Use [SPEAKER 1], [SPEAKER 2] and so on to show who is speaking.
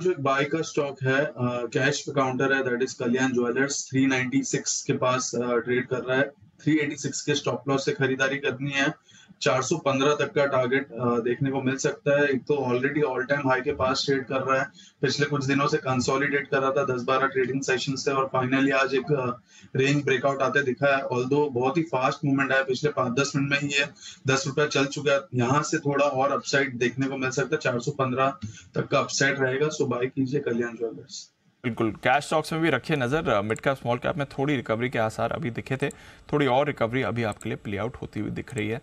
[SPEAKER 1] हिमांशु एक बाय का स्टॉक है कैश पे काउंटर है दैट इज़ कल्याण ज्वेलर्स 396 के पास ट्रेड कर रहा है। 386 के स्टॉप लॉस से खरीदारी करनी है। 415 तक का टारगेट देखने को मिल सकता है। एक तो ऑलरेडी ऑल टाइम हाई के पास ट्रेड कर रहा है। पिछले कुछ दिनों से कंसोलिडेट कर रहा था। 10-12 ट्रेडिंग सेशन से और फाइनली आज एक रेंज ब्रेकआउट आते दिखा है। ऑल बहुत ही फास्ट मूवमेंट है पिछले पाँच, दस मिनट में ही ये दस रुपया चल चुका है। यहाँ से थोड़ा और अपसाइड देखने को मिल सकता है। चार सौ पंद्रह तक का अपसाइड रहेगा। सो बाय कीजिए कल्याण ज्वेलर्स।
[SPEAKER 2] बिल्कुल कैश स्टॉक्स में भी रखिए नज़र। मिड कैप स्मॉल कैप में थोड़ी रिकवरी के आसार अभी दिखे थे। थोड़ी और रिकवरी अभी आपके लिए प्ले आउट होती हुई दिख रही है।